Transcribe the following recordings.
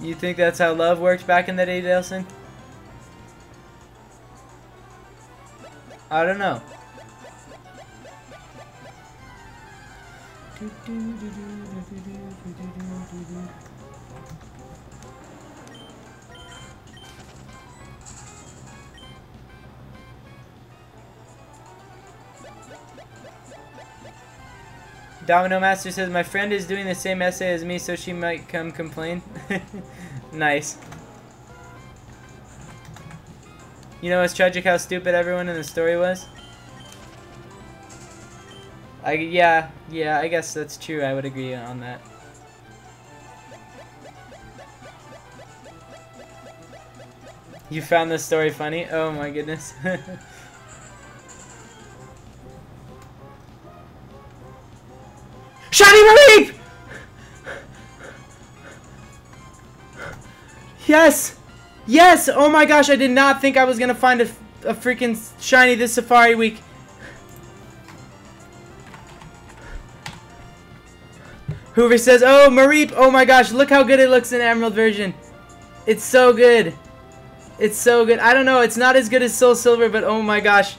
You think that's how love worked back in the day, Delson? I don't know. Domino Master says, my friend is doing the same essay as me, so she might come complain. nice. You know, it's tragic how stupid everyone in the story was. I, yeah, yeah, I guess that's true. I would agree on that. You found this story funny? Oh my goodness. Shiny Yes! Yes! Oh my gosh, I did not think I was gonna find a, a freaking shiny this Safari Week. Hoover says, oh, Mareep, oh my gosh, look how good it looks in Emerald version. It's so good. It's so good. I don't know, it's not as good as Soul Silver, but oh my gosh.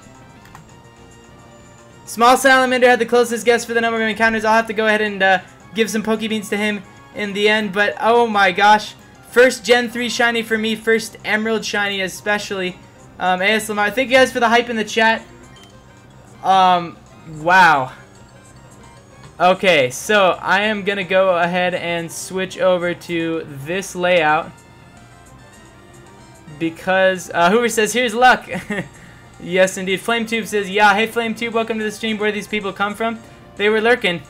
Small Salamander had the closest guess for the number of encounters. I'll have to go ahead and uh, give some Pokebeans to him in the end, but oh my gosh. First Gen 3 Shiny for me, first Emerald Shiny especially. Um, AS Lamar, thank you guys for the hype in the chat. Um, wow. Okay, so I am going to go ahead and switch over to this layout. Because, uh, Hoover says, here's luck. yes, indeed. FlameTube says, yeah, hey FlameTube, welcome to the stream. Where these people come from? They were lurking.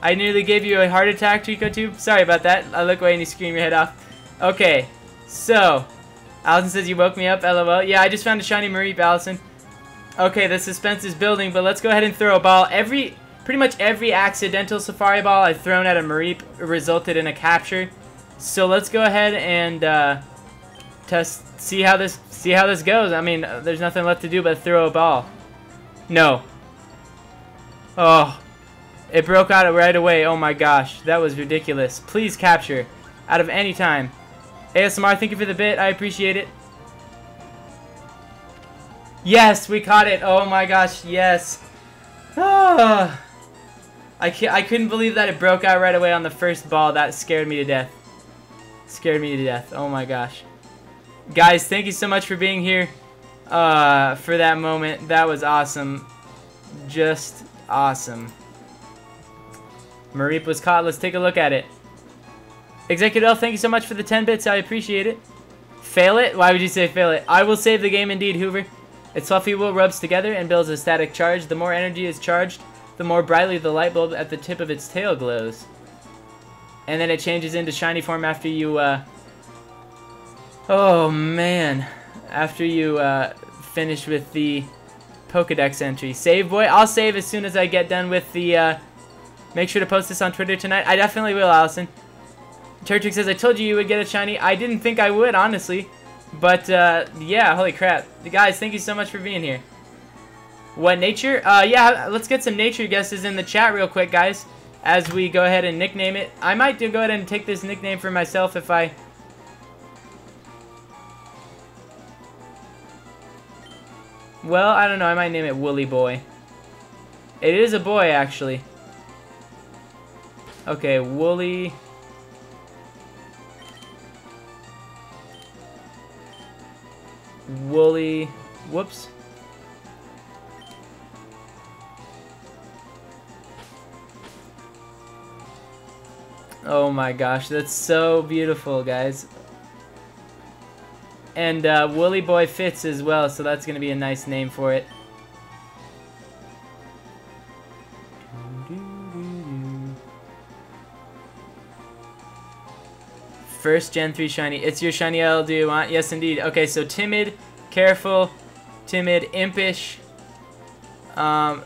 I nearly gave you a heart attack, TricoTube. Sorry about that. I look away and you scream your head off. Okay, so, Allison says you woke me up, lol. Yeah, I just found a shiny Mareep, Allison. Okay, the suspense is building, but let's go ahead and throw a ball. Every Pretty much every accidental Safari Ball I've thrown at a Mareep resulted in a capture. So let's go ahead and uh, test, see how this, see how this goes. I mean, there's nothing left to do but throw a ball. No. Oh, it broke out right away. Oh my gosh, that was ridiculous. Please capture, out of any time. ASMR, thank you for the bit. I appreciate it. Yes, we caught it. Oh my gosh, yes. Ah. I, I couldn't believe that it broke out right away on the first ball. That scared me to death. Scared me to death. Oh my gosh. Guys, thank you so much for being here uh, for that moment. That was awesome. Just awesome. Mareep was caught. Let's take a look at it. Executive L, thank you so much for the 10 bits. I appreciate it. Fail it? Why would you say fail it? I will save the game indeed, Hoover. Its fluffy wool rubs together and builds a static charge. The more energy is charged, the more brightly the light bulb at the tip of its tail glows. And then it changes into shiny form after you, uh... Oh, man. After you, uh, finish with the Pokedex entry. Save, boy? I'll save as soon as I get done with the, uh... Make sure to post this on Twitter tonight. I definitely will, Allison. Turtrick says, I told you you would get a shiny. I didn't think I would, honestly. But, uh, yeah, holy crap. Guys, thank you so much for being here. What, nature? Uh, yeah, let's get some nature guesses in the chat real quick, guys. As we go ahead and nickname it. I might do go ahead and take this nickname for myself if I... Well, I don't know. I might name it Woolly Boy. It is a boy, actually. Okay, Woolly... Woolly... Whoops. Oh my gosh, that's so beautiful, guys. And uh, Woolly Boy fits as well, so that's going to be a nice name for it. First Gen 3 Shiny. It's your Shiny L, do you want? Yes, indeed. Okay, so timid, careful, timid, impish. Um,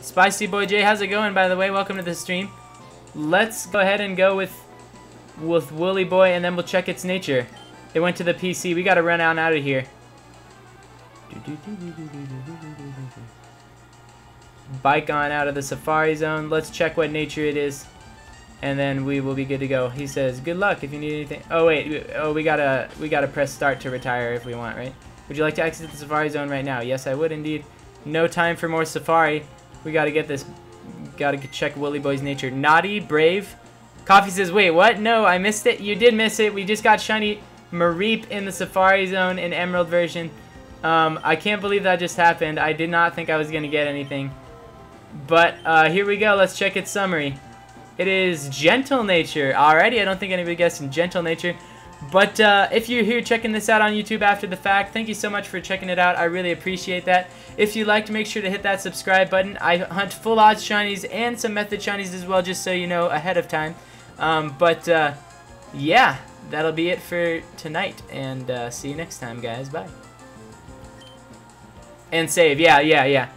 Spicy Boy J, how's it going, by the way? Welcome to the stream. Let's go ahead and go with with Woolly Boy, and then we'll check its nature. It went to the PC. We gotta run on out of here. Bike on out of the Safari Zone. Let's check what nature it is. and then we will be good to go. He says, "Good luck if you need anything." Oh wait, oh we gotta we gotta press start to retire if we want, right? Would you like to exit the Safari Zone right now? Yes, I would indeed. No time for more Safari. We gotta get this. Gotta check Willy Boy's nature. Naughty, brave. Coffee says, "Wait, what? No, I missed it. You did miss it. We just got shiny Mareep in the Safari Zone in Emerald version. Um, I can't believe that just happened. I did not think I was gonna get anything." But uh, here we go. Let's check its summary. It is Gentle Nature. Alrighty, I don't think anybody guessed in Gentle Nature. But uh, if you're here checking this out on YouTube after the fact, thank you so much for checking it out. I really appreciate that. If you liked, make sure to hit that subscribe button. I hunt full odds shinies and some method shinies as well, just so you know ahead of time. Um, but uh, yeah, that'll be it for tonight. And uh, see you next time, guys. Bye. And save. Yeah, yeah, yeah.